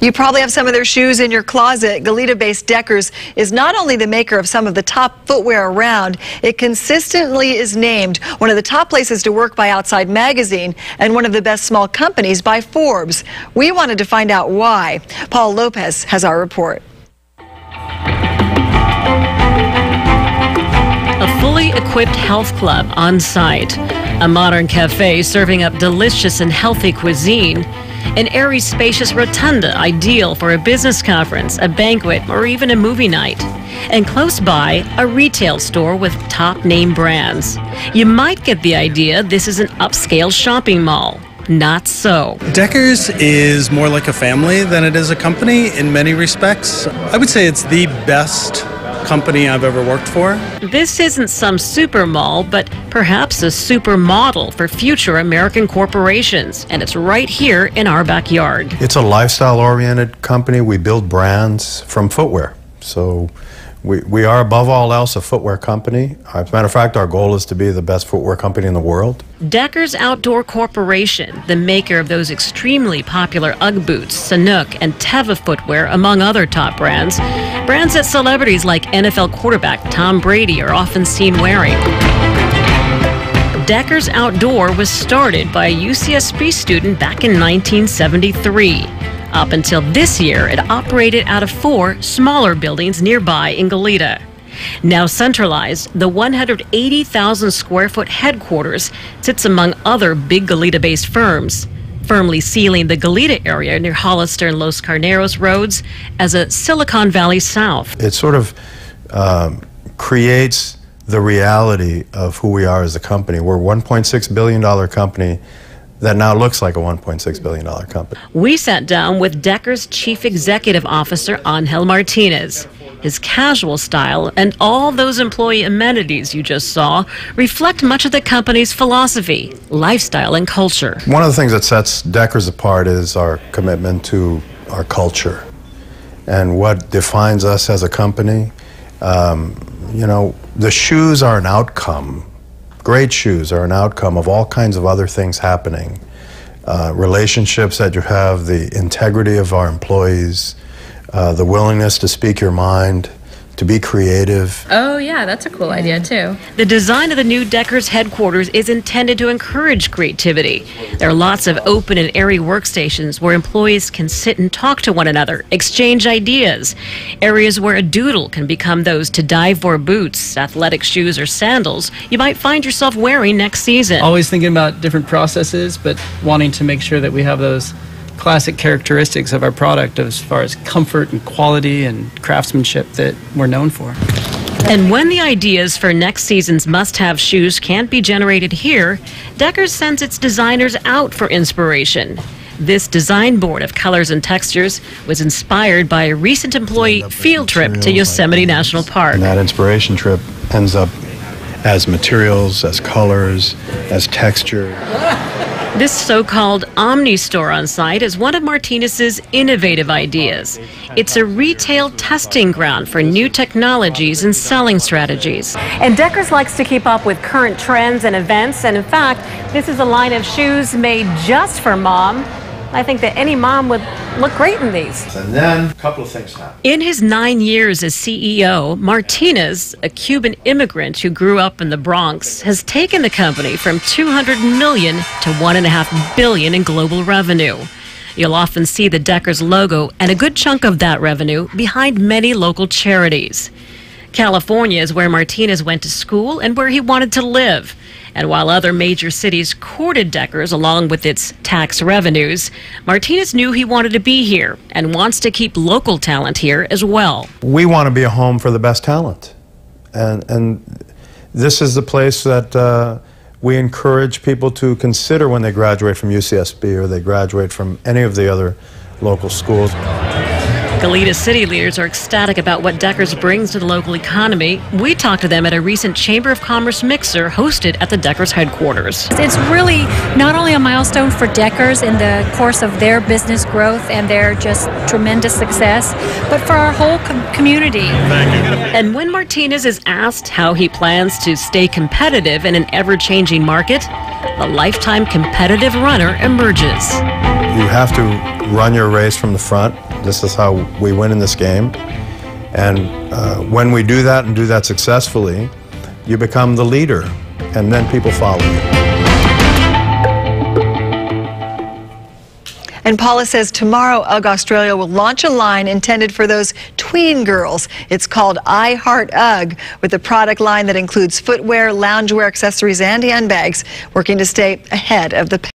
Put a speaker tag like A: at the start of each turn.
A: You probably have some of their shoes in your closet. Goleta-based Deckers is not only the maker of some of the top footwear around, it consistently is named one of the top places to work by Outside Magazine and one of the best small companies by Forbes. We wanted to find out why. Paul Lopez has our report.
B: A fully equipped health club on site, a modern cafe serving up delicious and healthy cuisine, an airy, spacious rotunda ideal for a business conference, a banquet, or even a movie night. And close by, a retail store with top name brands. You might get the idea this is an upscale shopping mall. Not so.
C: Deckers is more like a family than it is a company in many respects. I would say it's the best company I've ever worked for.
B: This isn't some super mall, but perhaps a super model for future American corporations, and it's right here in our backyard.
D: It's a lifestyle oriented company. We build brands from footwear. So we, we are above all else a footwear company. As a matter of fact, our goal is to be the best footwear company in the world.
B: Deckers Outdoor Corporation, the maker of those extremely popular Ugg boots, Sanuk, and Teva footwear, among other top brands, brands that celebrities like NFL quarterback Tom Brady are often seen wearing. Deckers Outdoor was started by a UCSB student back in 1973. Up until this year, it operated out of four smaller buildings nearby in Goleta. Now centralized, the 180,000 square foot headquarters sits among other big Goleta based firms, firmly sealing the Goleta area near Hollister and Los Carneros roads as a Silicon Valley South.
D: It sort of um, creates the reality of who we are as a company. We're a $1.6 billion company that now looks like a $1.6 billion company.
B: We sat down with Decker's Chief Executive Officer, Angel Martinez. His casual style and all those employee amenities you just saw reflect much of the company's philosophy, lifestyle, and culture.
D: One of the things that sets Deckers apart is our commitment to our culture and what defines us as a company. Um, you know, the shoes are an outcome Great shoes are an outcome of all kinds of other things happening. Uh, relationships that you have, the integrity of our employees, uh, the willingness to speak your mind, to be creative.
E: Oh, yeah, that's a cool idea, too.
B: The design of the new Deckers headquarters is intended to encourage creativity. There are lots of open and airy workstations where employees can sit and talk to one another, exchange ideas. Areas where a doodle can become those to dive for boots, athletic shoes, or sandals you might find yourself wearing next season.
F: Always thinking about different processes, but wanting to make sure that we have those classic characteristics of our product as far as comfort and quality and craftsmanship that we're known for.
B: And when the ideas for next season's must have shoes can't be generated here, Deckers sends its designers out for inspiration. This design board of colors and textures was inspired by a recent employee field trip to Yosemite National Park.
D: And that inspiration trip ends up as materials, as colors, as texture.
B: This so called Omni store on site is one of Martinez's innovative ideas. It's a retail testing ground for new technologies and selling strategies. And Deckers likes to keep up with current trends and events. And in fact, this is a line of shoes made just for mom. I think that any mom would look great in these.
D: And then a couple of things happen.
B: In his nine years as CEO, Martinez, a Cuban immigrant who grew up in the Bronx, has taken the company from 200 million to one and a half billion in global revenue. You'll often see the Deckers logo and a good chunk of that revenue behind many local charities. California is where Martinez went to school and where he wanted to live. And while other major cities courted Deckers along with its tax revenues, Martinez knew he wanted to be here and wants to keep local talent here as well.
D: We want to be a home for the best talent. And, and this is the place that uh, we encourage people to consider when they graduate from UCSB or they graduate from any of the other local schools.
B: Goleta city leaders are ecstatic about what Deckers brings to the local economy. We talked to them at a recent Chamber of Commerce mixer hosted at the Deckers headquarters.
G: It's really not only a milestone for Deckers in the course of their business growth and their just tremendous success, but for our whole com- community.
B: And when Martinez is asked how he plans to stay competitive in an ever changing market, the lifetime competitive runner emerges.
D: You have to run your race from the front This is how we win in this game. And uh, when we do that and do that successfully, you become the leader, and then people follow you.
A: And Paula says tomorrow UGG Australia will launch a line intended for those tween girls. It's called I Heart UGG, with a product line that includes footwear, loungewear, accessories, and handbags, working to stay ahead of the